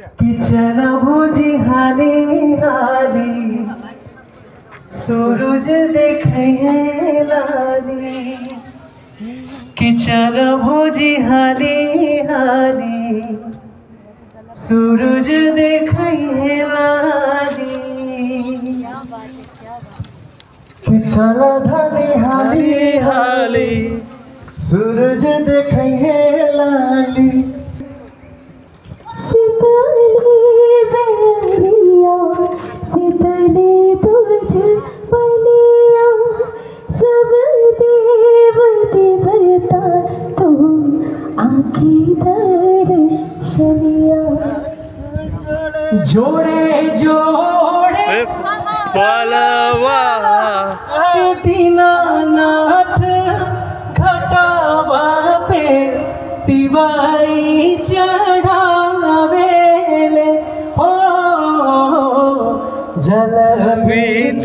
कि चला भोजी हाली हाली सूरज देखे लाली। कि चला भोजी हाली हाली सूरज देखे लाली। कि चला धनी हाली हाली सूरज देखे জোরে জোরে। পালবা দীনানাথ খটাবা পে দিবাই চড়াবেলে ও জল বিচ